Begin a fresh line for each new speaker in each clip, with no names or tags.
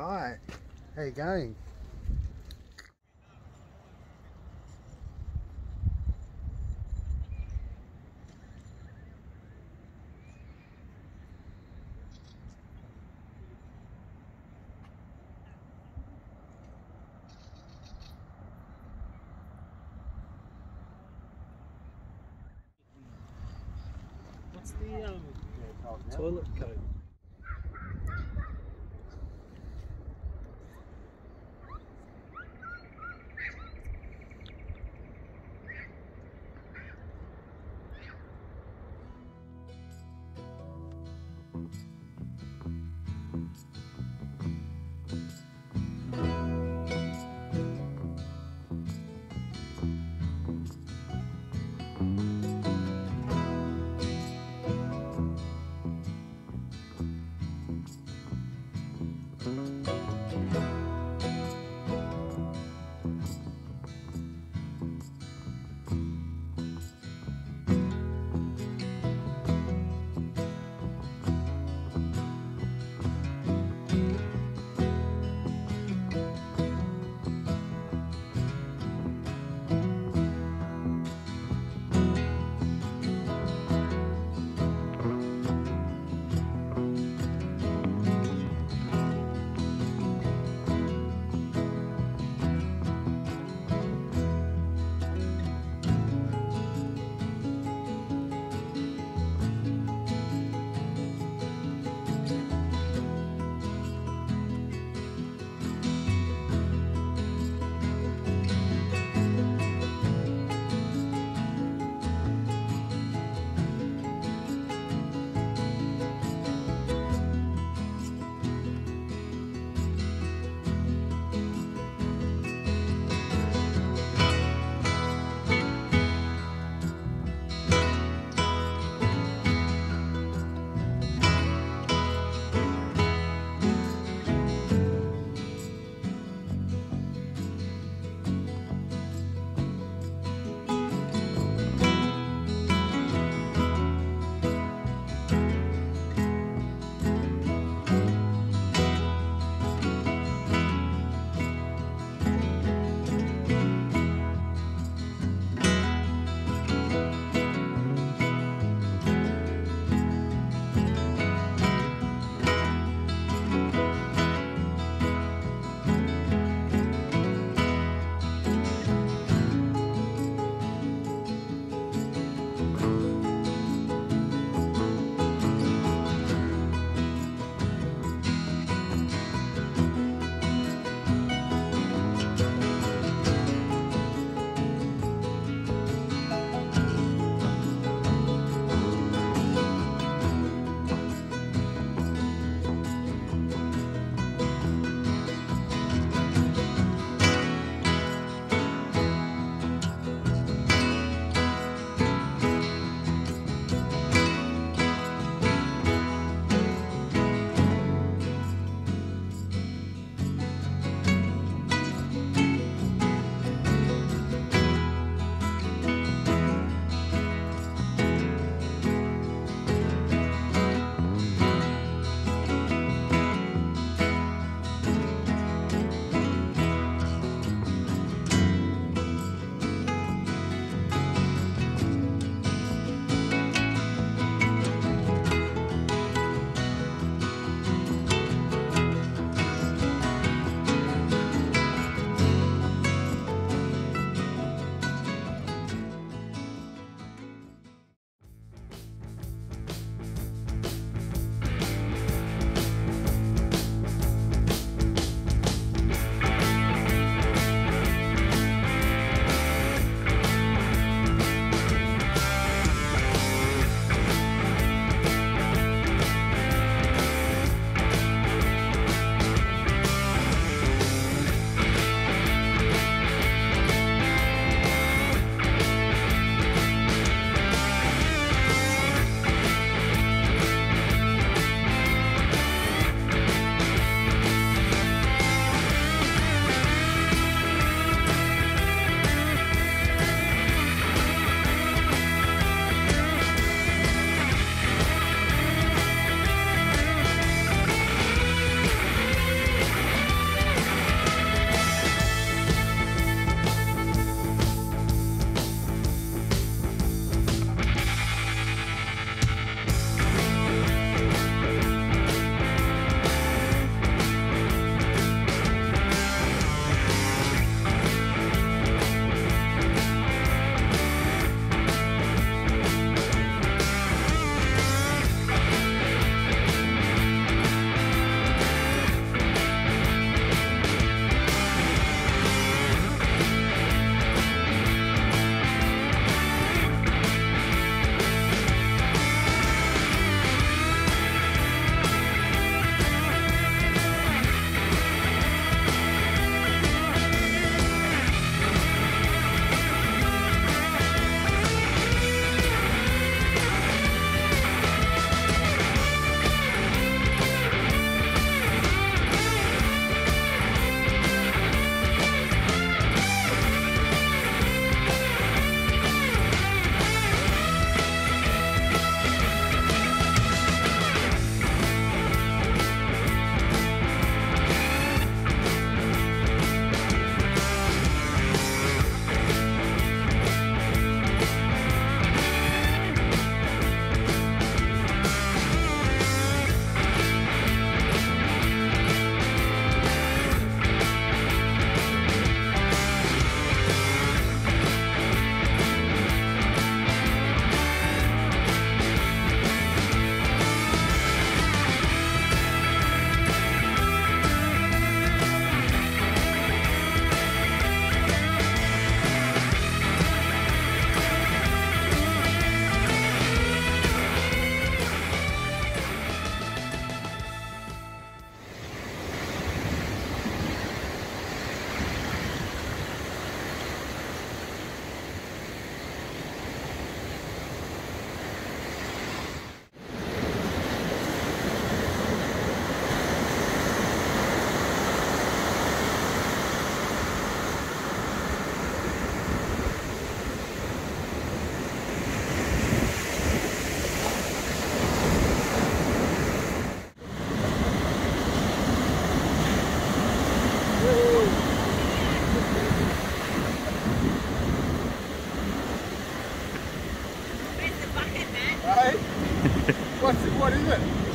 Hi. How you going?
What's the um, toilet code?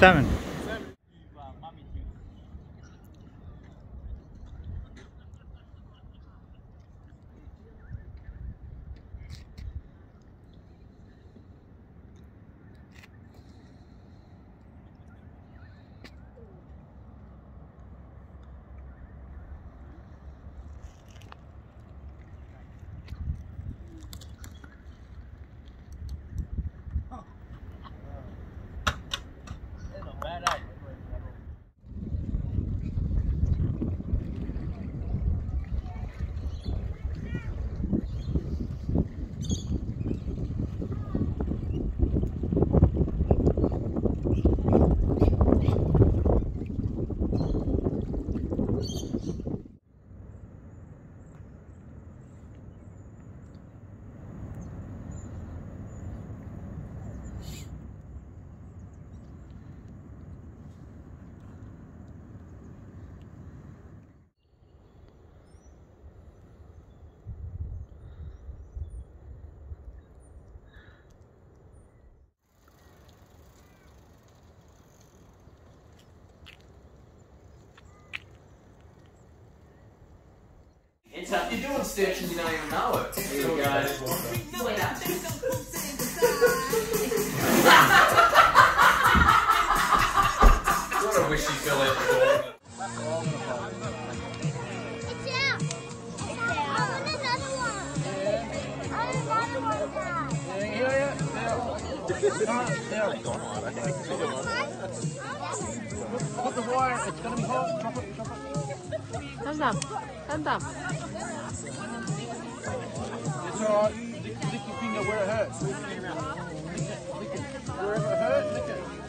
Seven.
It's. You're doing stitch and you don't even know it. Here we go. Wait up. what a wishy fell out the door.
It's out. It's out. I want another one. I want another one.
Put the wire, it's gonna be hot. Drop it, drop it.
Thumbs up. Thumbs up.
It's alright. Lick, lick your finger where it hurts. Lick it. Wherever it hurts, lick it.